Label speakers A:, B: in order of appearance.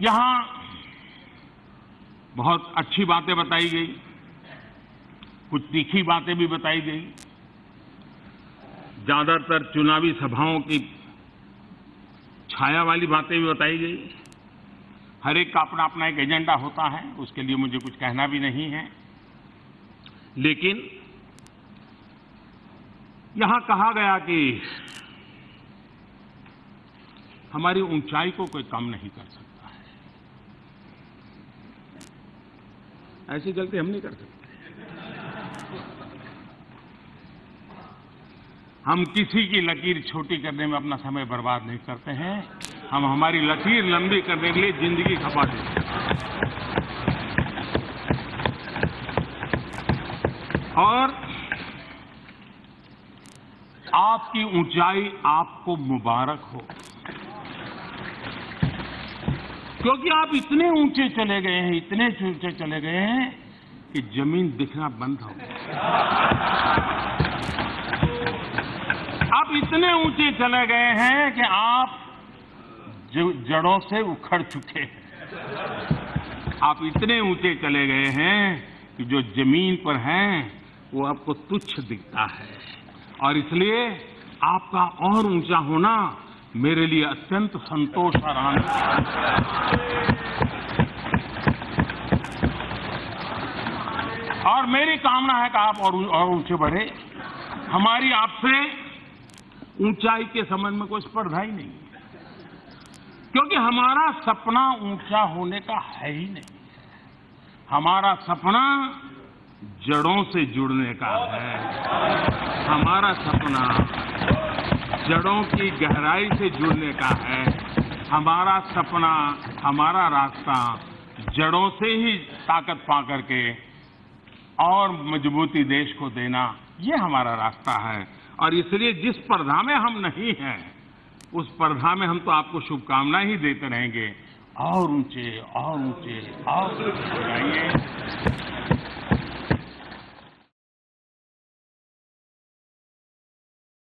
A: यहाँ बहुत अच्छी बातें बताई गई, कुछ तीखी बातें भी बताई गई। ज़्यादातर चुनावी सभाओं की छाया वाली बातें भी बताई गई। हर एक का अपना अपना एक एजेंडा होता है, उसके लिए मुझे कुछ कहना भी नहीं है। लेकिन यहाँ कहा गया कि हमारी ऊंचाई को कोई कम नहीं कर सकता। ऐसी गलती हम नहीं कर सकते हम किसी की लकीर छोटी करने में अपना समय बर्बाद नहीं करते हैं। हम हमारी लकीर लंबी करने के लिए ज़िंदगी खपा देते हैं। और आपकी ऊंचाई आपको मुबारक हो। क्योंकि आप इतने ऊँचे चले गए हैं, इतने ऊँचे चले गए हैं कि ज़मीन दिखना बंद हो आप इतने ऊँचे चले गए हैं कि आप जड़ों से उखड़ चुके हैं। आप इतने ऊँचे चले गए हैं कि जो ज़मीन पर हैं, वो आपको तुच्छ दिखता है। और इसलिए आपका और ऊँचा होना मेरे लिए अत्यंत संतोष और आनंद और मेरी कामना है कि आप और और ऊँचे बढ़े। हमारी आपसे ऊंचाई के संबंध में कोई स्पर्धा ही नहीं क्योंकि हमारा सपना ऊँचा होने का है ही नहीं। हमारा सपना जड़ों से जुड़ने का है। हमारा सपना जड़ों की गहराई से जुड़ने का है। हमारा सपना, हमारा रास्ता जड़ों से ही ताकत पा करके और मजबूती देश को देना, ये हमारा रास्ता है। और इसलिए जिस स्पर्धा में हम नहीं हैं, उस स्पर्धा में हम तो आपको शुभकामनाएँ ही देते रहेंगे। और ऊँचे और ऊँचे और ऊँचे।